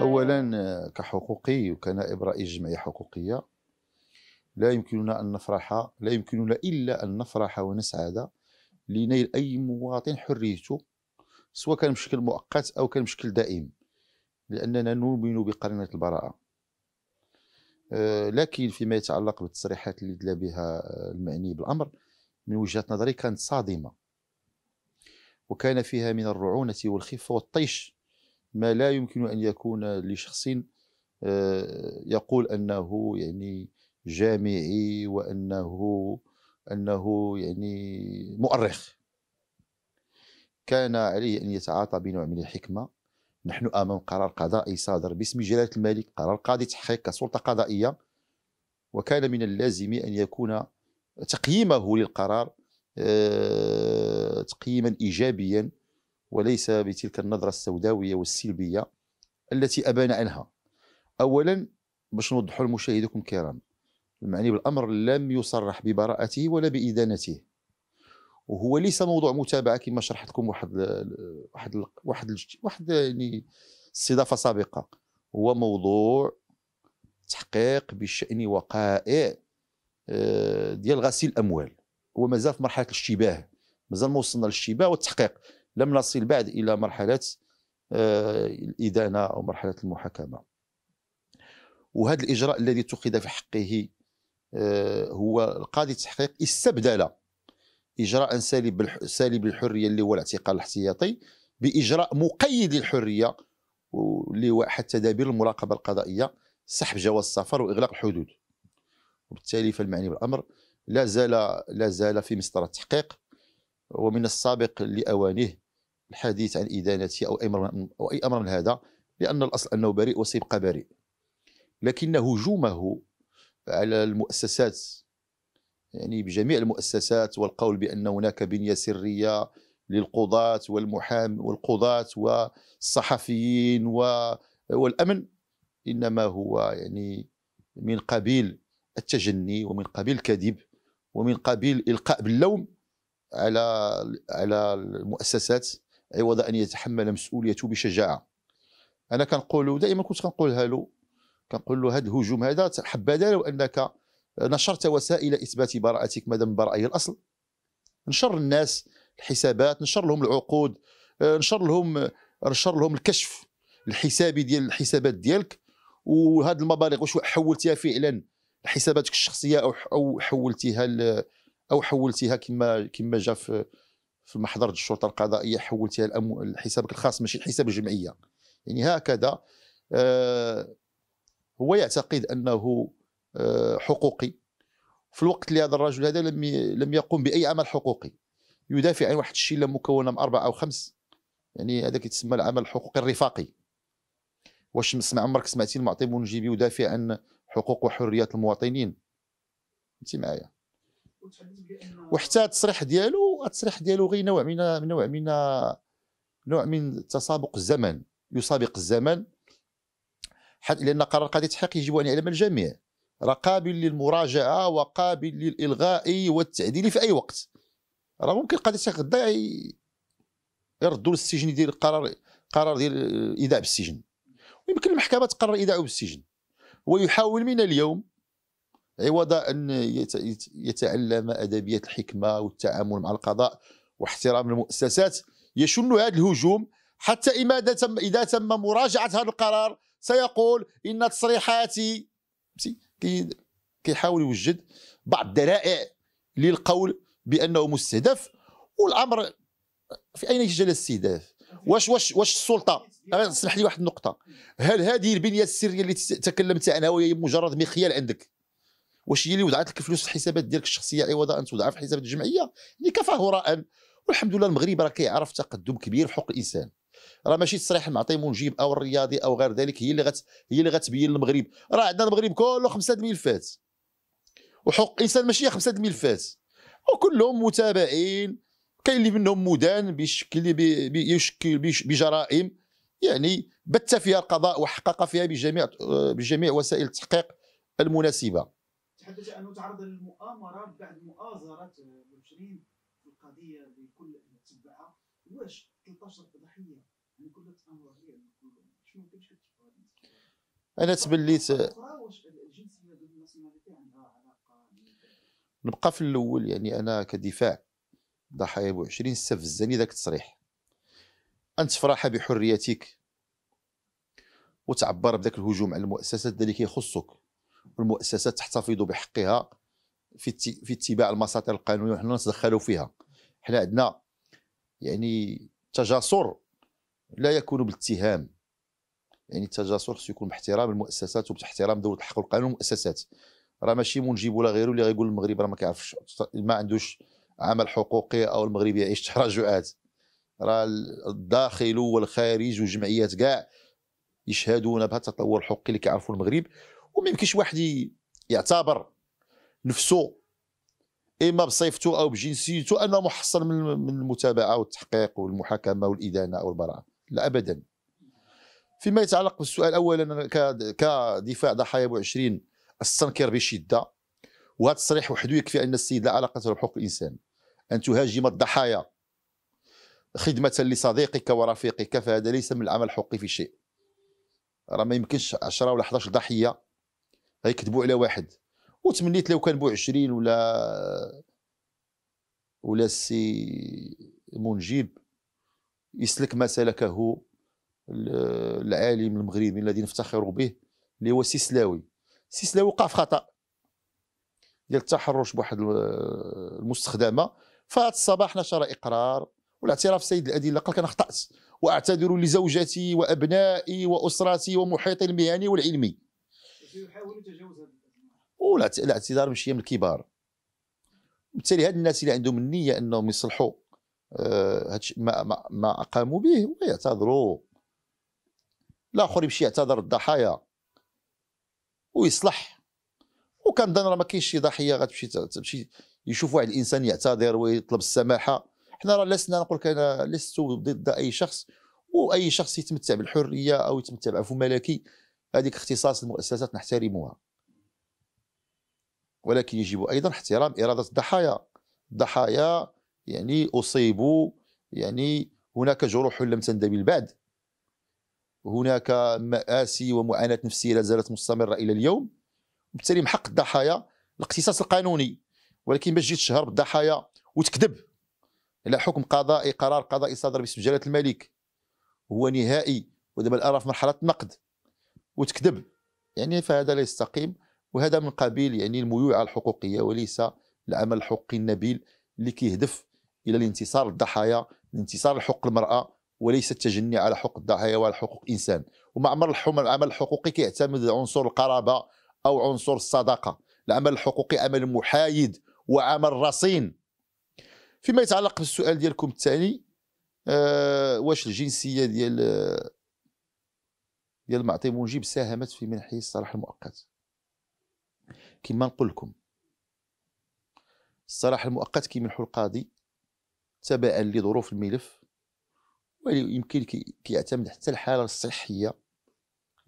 اولا كحقوقي وكنائب رئيس جمعية حقوقية لا يمكننا أن نفرح لا يمكننا إلا أن نفرح ونسعد لنيل أي مواطن حريته سواء كان بشكل مؤقت أو كان بشكل دائم لأننا نؤمن بقرينة البراءة. آه، لكن فيما يتعلق بالتصريحات اللي دلا بها المعني بالأمر من وجهة نظري كانت صادمة. وكان فيها من الرعونة والخفه والطيش ما لا يمكن أن يكون لشخص آه، يقول أنه يعني جامعي وأنه أنه يعني مؤرخ. كان عليه أن يتعاطى بنوع من الحكمة. نحن أمام قرار قضائي صادر باسم جلالة الملك قرار قاضي تحقيق كسلطة قضائية. وكان من اللازم أن يكون تقييمه للقرار آه، تقييما ايجابيا وليس بتلك النظرة السوداوية والسلبية التي أبان عنها. اولا باش نوضحوا لمشاهديكم الكرام المعني بالأمر لم يصرح ببراءته ولا بإدانته وهو ليس موضوع متابعة كما شرحت لكم واحد واحد واحد واحد يعني استضافة سابقة. هو موضوع تحقيق بشأن وقائع آه، ديال غسيل الأموال هو مازال في مرحلة الاشتباه. مازال ما وصلنا للاشتباه والتحقيق. لم نصل بعد إلى مرحلة آه، الإدانة أو مرحلة المحاكمة. وهذا الإجراء الذي اتخذ في حقه آه، هو القاضي التحقيق استبدل إجراء سالب سالب الحرية اللي هو الاعتقال الاحتياطي بإجراء مقيد للحريه اللي هو احد تدابير المراقبة القضائية سحب جواز السفر وإغلاق الحدود. وبالتالي فالمعني بالأمر لا زال لا زال في مسطرة التحقيق. ومن السابق لأوانه الحديث عن ادانته أو أي أمر أو أي أمر من هذا لأن الأصل أنه بريء وسيبقى بريء. لكن هجومه على المؤسسات يعني بجميع المؤسسات والقول بأن هناك بنية سرية للقضاة والمحام والقضاة والصحفيين والأمن إنما هو يعني من قبيل التجني ومن قبيل الكذب ومن قبيل إلقاء باللوم على على المؤسسات عوض أن يتحمل مسؤوليته بشجاعة. أنا كنقول دائما كنت كنقولها له كنقول له هذا الهجوم هذا حبذا لو أنك نشرت وسائل إثبات براءتك ما دام البراءه هي الأصل. نشر الناس الحسابات نشر لهم العقود نشر لهم نشر لهم الكشف الحسابي ديال الحسابات ديالك. وهذه المبالغ واش حولتيها فعلا؟ لحساباتك الشخصية أو حولتيها أو حولتيها كما كما جا في في محضر الشرطة القضائية حولتيها لحسابك الخاص ماشي الحساب الجمعية. يعني هكذا آه هو يعتقد أنه آه، حقوقي. في الوقت اللي هذا الرجل هذا لم لم يقوم بأي عمل حقوقي. يدافع عن واحد الشله مكونه من أربعة أو خمس. يعني هذا كيتسمى العمل الحقوقي الرفاقي. واش سمع عمرك سمعتي المعطي المنجبي يدافع عن حقوق وحريات المواطنين؟ انت معايا؟ وحتى التصريح ديالو التصريح ديالو غير نوع من نوع من نوع من تسابق الزمن يسابق الزمن. حتى لأن قرار قضية التحقيق يجب أن يعلم الجميع. راه قابل للمراجعة وقابل للإلغاء والتعديل في أي وقت. راه ممكن قضية غدا يردوا للسجن يدير قرار قرار ديال الايداع بالسجن. ويمكن المحكمة تقرر ايداعه بالسجن. ويحاول من اليوم عوض أن يتعلم أدبيات الحكمة والتعامل مع القضاء واحترام المؤسسات يشن هذا الهجوم حتى إذا تم إذا تم مراجعة هذا القرار سيقول إن تصريحاتي كيحاول يوجد بعض الذرائع للقول بأنه مستهدف والأمر في أين يتجلى الاستهداف؟ واش واش واش السلطة؟ اسمح لي واحد النقطة. هل هذه البنية السرية اللي تكلمت عنها وهي مجرد مخيال عندك؟ واش هي اللي وضعت لك الفلوس في الحسابات ديالك الشخصية؟ عوض ان توضعها في الحسابات الجمعية يعني كفى هراء والحمد لله المغرب راه كيعرف تقدم كبير في حقوق الإنسان. راه ماشي تصريح المعطي منجيب أو الرياضي أو غير ذلك هي اللي غت هي اللي غتبين للمغرب راه عندنا المغرب كله خمسة ملفات وحقوق الإنسان ماشي خمسة ملفات وكلهم متابعين. كاين اللي منهم مدان بشكل بيشكل بجرائم. يعني بت فيها القضاء وحقق فيها بجميع بجميع وسائل التحقيق المناسبة. تحدث انه تعرض للمؤامرة بعد مؤازرة المجرمين في القضية بكل المتبعه واش 13 ضحيه يعني كل تامر شنو كيفاش أنا تبليت ديال الناسيوناليتي عندها علاقة؟ نبقى في الأول يعني أنا كدفاع ضحايا ب 20 استفزني ذاك التصريح. أن تفرح بحريتك وتعبر بذاك الهجوم على المؤسسات التي كيخصك. والمؤسسات تحتفظ بحقها في في اتباع المساطر القانونيه وحنا نتدخلوا فيها. حنا عندنا يعني التجاسر لا يكون بالاتهام. يعني التجاسر خصو يكون باحترام المؤسسات وباحترام دولة الحق والقانون والمؤسسات. راه ماشي منجيب ولا غيره اللي غيقول المغرب راه ما كيعرفش ما عندوش عمل حقوقي أو المغرب يعيش تراجعات. راه الداخل والخارج والجمعيات كاع يشهدون بهذا التطور الحقوقي اللي كيعرفوا المغرب. وما يمكنش واحد يعتبر نفسه إما بصيفته أو بجنسيته أنه محصن من المتابعة والتحقيق والمحاكمة والإدانة أو البراءة. لا ابدا. فيما يتعلق بالسؤال اولا كدفاع ضحايا ابو 20 استنكر بشده وهذا التصريح وحده يكفي أن السيد لا علاقة له بحقوق الإنسان. أن تهاجم الضحايا. خدمة لصديقك ورفيقك فهذا ليس من العمل الحقوقي في شيء. راه ما يمكنش 10 ولا 11 ضحية غيكذبوا على واحد. وتمنيت لو كان بو 20 ولا ولا السي منجيب يسلك ما سلكه العالم المغربي الذي نفتخر به اللي هو سيسلاوي. سيسلاوي وقع في خطأ. ديال التحرش بواحد المستخدمة. فهذا الصباح نشر إقرار والاعتراف سيد الأدلة قال كان أخطأت. وأعتذر لزوجتي وأبنائي وأسرتي ومحيطي المهني والعلمي. تجاوز ولا الاعتذار ماشي من الكبار. بالتالي هاد الناس اللي عندهم النية إنهم يصلحوا آه ما, ما, ما أقاموا به ويعتذروا. الآخر يمشي يعتذر الضحايا ويصلح. وكنظن راه ما كاينش شي ضحية غتمشي تمشي يشوف واحد الإنسان يعتذر ويطلب السماحة. حنا راه لسنا نقول لك أنا لست ضد أي شخص وأي شخص يتمتع بالحرية أو يتمتع بعفو ملكي. هذيك اختصاص المؤسسات نحترمها ولكن يجب أيضا احترام إرادة الضحايا. الضحايا يعني أصيبوا يعني هناك جروح لم تندمل بعد هناك مآسي ومعاناة نفسية لا زالت مستمرة إلى اليوم. وبالتالي من حق الضحايا الاختصاص القانوني. ولكن باش تجي تشهر بالضحايا وتكذب على حكم قضائي قرار قضائي صدر باسم جلالة الملك هو نهائي. ودابا الآن في مرحلة نقد وتكذب. يعني فهذا لا يستقيم وهذا من قبيل يعني الميوعة الحقوقية وليس العمل الحقوقي النبيل اللي كيهدف إلى الانتصار للضحايا الانتصار لحقوق المرأة وليس التجني على حقوق الضحايا وعلى حقوق الإنسان. ومعمر العمل الحقوقي كيعتمد عنصر القرابة أو عنصر الصداقة. العمل الحقوقي عمل محايد وعمل رصين. فيما يتعلق بالسؤال ديالكم الثاني أه واش الجنسية ديال ديال معطي منجيب ساهمت في منحه الصلاح المؤقت. كما نقول لكم. الصلاح المؤقت كيمنحو القاضي تبعا لظروف الملف ويمكن كيعتمد حتى الحالة الصحية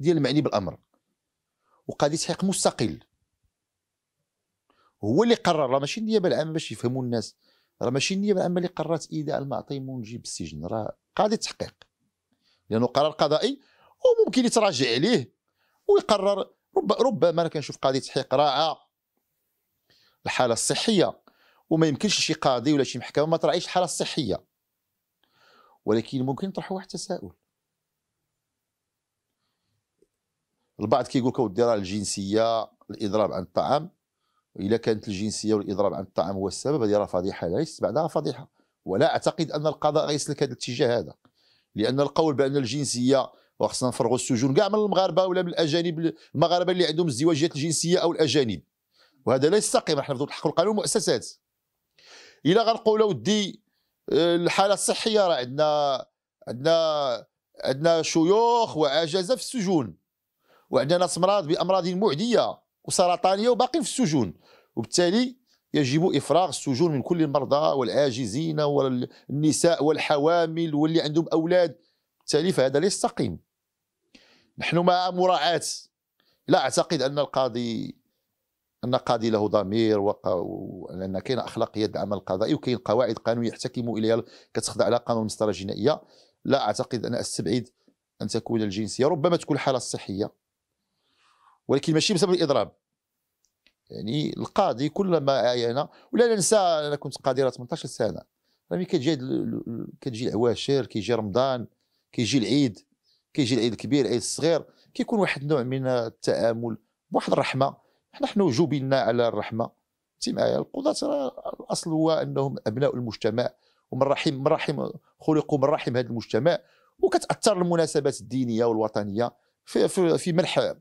ديال المعني بالأمر. وقاضي تحقيق مستقل. هو اللي قرر راه ماشي النيابة العامة باش يفهموا الناس. راه ماشي النيابة العامة اللي قررت ايداع المعطي منجي بالسجن راه قاضي تحقيق. لأنه قرار قضائي وممكن يتراجع عليه ويقرر رب ربما أنا كنشوف قاضي تحقيق راعى الحالة الصحية. وما يمكنش شي قاضي ولا شي محكمة ما تراعيش الحالة الصحية. ولكن ممكن يطرحوا واحد التساؤل. البعض كيقول لك ودي راه الجنسية الإضراب عن الطعام. اذا كانت الجنسية والإضراب عن الطعام هو السبب هذه راه فضيحة ليست بعدها فضيحة. ولا أعتقد أن القضاء غيسلك هذا الاتجاه هذا. لأن القول بأن الجنسية وخصنا نفرغوا السجون كاع من المغاربة ولا من الأجانب المغاربة اللي عندهم ازدواجيات الجنسية أو الأجانب. وهذا لا يستقيم إحنا في الحق والقانون المؤسسات إلى غنقولوا ودي آه، الحالة الصحية راه عندنا عندنا عندنا شيوخ وعجزه في السجون. وعندنا ناس مرض بأمراض معديه وسرطانية وباقين في السجون. وبالتالي يجب إفراغ السجون من كل المرضى والعاجزين والنساء والحوامل واللي عندهم أولاد. بالتالي فهذا لا يستقيم نحن مع مراعاة. لا أعتقد أن القاضي أن قاضي له ضمير وأن كاين اخلاقيات العمل القضائي وكاين قواعد قانونية يحتكم إليها كتخضع على قانون المسطره الجنائيه لا أعتقد أنا أستبعد أن تكون الجنسية ربما تكون الحاله الصحيه ولكن ماشي بسبب الإضراب. يعني القاضي كلما عاين ولا ننسى أنا كنت قاضي راه 18 سنة. راه كتجي كتجي العواشر كيجي رمضان. كيجي العيد كيجي العيد الكبير العيد الصغير كيكون واحد النوع من التعامل بواحد الرحمة. نحن جبلنا على الرحمة. انت معايا؟ القضاة الأصل هو أنهم أبناء المجتمع ومن رحم من رحم خلقوا من رحم هذا المجتمع وكتأثر المناسبات الدينية والوطنية في في منح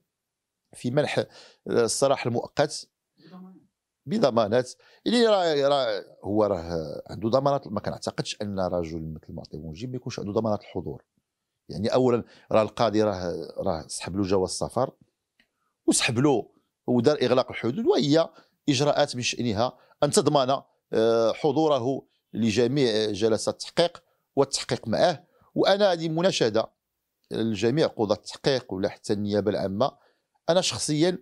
في منح السراح المؤقت. بضمان بضمانات. يعني راه راه هو راه عنده ضمانات. ما كنعتقدش أن رجل مثل معطي منجيب ما يكونش عنده ضمانات الحضور. يعني اولا راه القاضي راه راه سحب له جواز السفر وسحب له ودار إغلاق الحدود وهي إجراءات من شأنها أن تضمن آه، حضوره لجميع جلسات التحقيق والتحقيق معه. وأنا هذه مناشدة لجميع قضاة التحقيق ولا حتى النيابة العامة. أنا شخصيا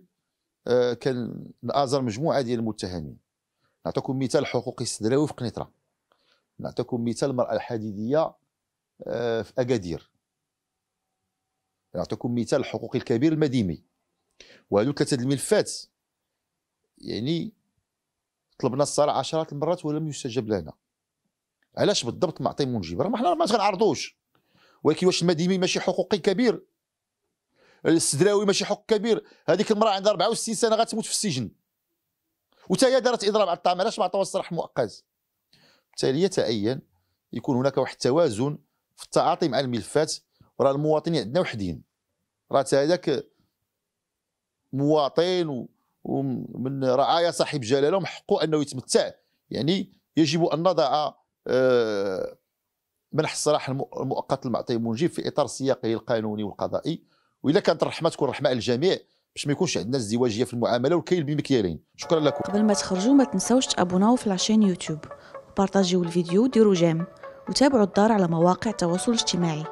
آه، كان نآزر مجموعة ديال المتهمين. نعطيكم مثال حقوقي السدراوي في قنيطرة. نعطيكم مثال المراه الحديدية آه، في أكادير. نعطيكم مثال حقوقي الكبير المديمي وهذو ثلاثة الملفات يعني طلبنا الصراحه عشرات المرات ولم يستجب لنا علاش بالضبط معطي منجيب راه ما حنا ما تنعرضوش ولكن واش المديمي ماشي حقوقي كبير؟ السدراوي ماشي حق كبير؟ هذيك المرأة عندها 64 سنة غتموت في السجن. وتا هي دارت إضراب على الطعام علاش ما عطاوها الصراح مؤقت؟ بالتالي يتعين يكون هناك واحد التوازن في التعاطي مع الملفات وراه المواطنين عندنا وحدين. راه هذاك مواطن ومن رعايا صاحب جلالة من حقه أنه يتمتع. يعني يجب أن نضع آه، منح السراح الم- المؤقت للمعطي منجب في إطار سياقه القانوني والقضائي. واذا كانت الرحمة تكون رحمة على الجميع باش ما يكونش عندنا ازدواجية في المعاملة والكيل بمكيالين شكرا لكم. قبل ما تخرجوا ما تنسوش تابوناو في la chaîne يوتيوب. وبارطاجيو الفيديو وديروا جيم. وتابعوا الدار على مواقع التواصل الاجتماعي.